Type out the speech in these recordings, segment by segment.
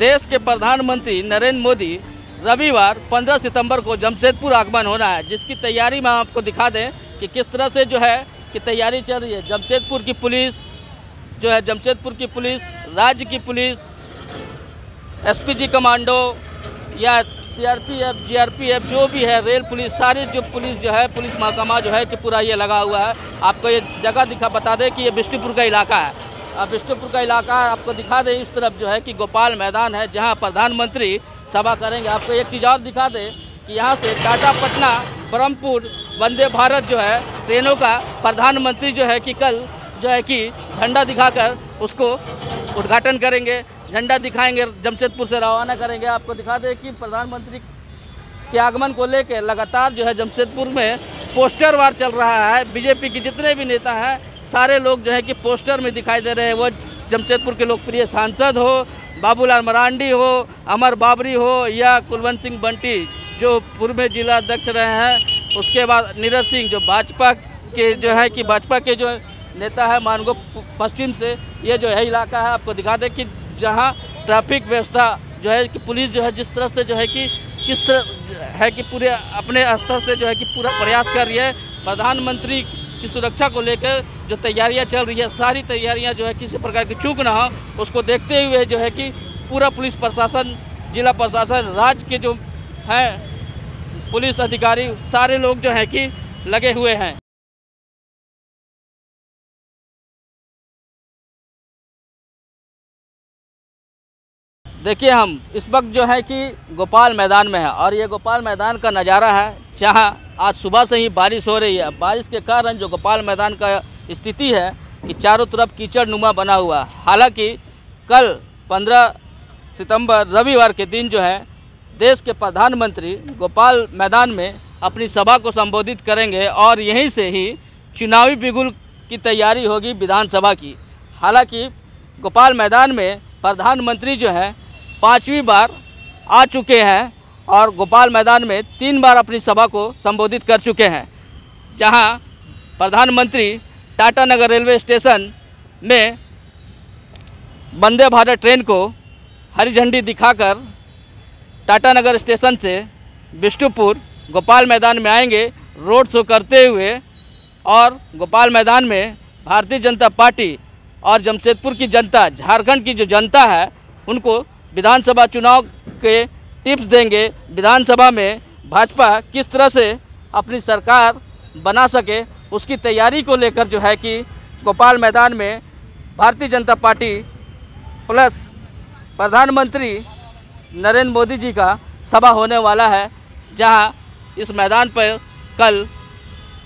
देश के प्रधानमंत्री नरेंद्र मोदी रविवार 15 सितंबर को जमशेदपुर आगमन होना है, जिसकी तैयारी में आपको दिखा दें कि किस तरह से जो है कि तैयारी चल रही है। जमशेदपुर की पुलिस, जो है जमशेदपुर की पुलिस, राज्य की पुलिस एसपीजी कमांडो या सीआरपीएफ जीआरपीएफ जो भी है, रेल पुलिस, सारी जो पुलिस जो है, पुलिस महकमा जो है कि पूरा ये लगा हुआ है। आपको ये जगह दिखा, बता दें कि ये बिष्टुपुर का इलाका है। अब बिष्टुपुर का इलाका आपको दिखा दें इस तरफ़ जो है कि गोपाल मैदान है, जहाँ प्रधानमंत्री सभा करेंगे। आपको एक चीज़ और दिखा दें कि यहाँ से टाटा पटना, ब्रह्मपुर, वंदे भारत जो है, ट्रेनों का प्रधानमंत्री जो है कि कल जो है कि झंडा दिखाकर उसको उद्घाटन करेंगे। झंडा दिखाएँगे, जमशेदपुर से रवाना करेंगे। आपको दिखा दें कि प्रधानमंत्री के आगमन को लेकर लगातार जो है जमशेदपुर में पोस्टर वार चल रहा है। बीजेपी के जितने भी नेता हैं सारे लोग जो है कि पोस्टर में दिखाई दे रहे हैं। वो जमशेदपुर के लोकप्रिय सांसद हो, बाबूलाल मरांडी हो, अमर बाबरी हो या कुलवंत सिंह बंटी, जो पूर्व में जिला अध्यक्ष रहे हैं। उसके बाद नीरज सिंह, जो भाजपा के जो है कि भाजपा के जो नेता है, मानगो पश्चिम से, ये जो है इलाका है। आपको दिखा दें कि जहाँ ट्रैफ़िक व्यवस्था जो है कि पुलिस जो है जिस तरह से जो है कि किस तरह है कि पूरे अपने स्तर से जो है कि पूरा प्रयास कर रही है। प्रधानमंत्री की सुरक्षा को लेकर जो तैयारियाँ चल रही है, सारी तैयारियाँ जो है किसी प्रकार की चूक ना हो, उसको देखते हुए जो है कि पूरा पुलिस प्रशासन, जिला प्रशासन, राज्य के जो हैं, पुलिस अधिकारी, सारे लोग जो हैं कि लगे हुए हैं। देखिए हम, इस वक्त जो है कि गोपाल मैदान में है और ये गोपाल मैदान का नज़ारा है, जहाँ आज सुबह से ही बारिश हो रही है। बारिश के कारण जो गोपाल मैदान का स्थिति है कि चारों तरफ़ कीचड़ नुमा बना हुआ हालाँकि कल 15 सितंबर रविवार के दिन जो है, देश के प्रधानमंत्री गोपाल मैदान में अपनी सभा को संबोधित करेंगे और यहीं से ही चुनावी बिगुल की तैयारी होगी विधानसभा की। हालाँकि गोपाल मैदान में प्रधानमंत्री जो है, पाँचवीं बार आ चुके हैं। और गोपाल मैदान में तीन बार अपनी सभा को संबोधित कर चुके हैं, जहाँ प्रधानमंत्री टाटा नगर रेलवे स्टेशन में वंदे भारत ट्रेन को हरी झंडी दिखाकर टाटा नगर स्टेशन से बिष्टुपुर गोपाल मैदान में आएँगे। रोड शो करते हुए और गोपाल मैदान में भारतीय जनता पार्टी और जमशेदपुर की जनता, झारखंड की जो जनता है, उनको विधानसभा चुनाव के टिप्स देंगे, विधानसभा में भाजपा किस तरह से अपनी सरकार बना सके, उसकी तैयारी को लेकर जो है कि गोपाल मैदान में भारतीय जनता पार्टी प्लस प्रधानमंत्री नरेंद्र मोदी जी का सभा होने वाला है, जहाँ इस मैदान पर कल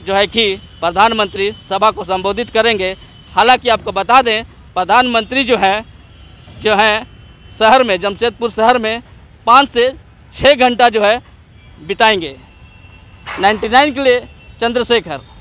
जो है कि प्रधानमंत्री सभा को संबोधित करेंगे। हालाँकि आपको बता दें, प्रधानमंत्री जो है जो है शहर में, जमशेदपुर शहर में पाँच से छः घंटा जो है बिताएँगे। 99 के लिए चंद्रशेखर।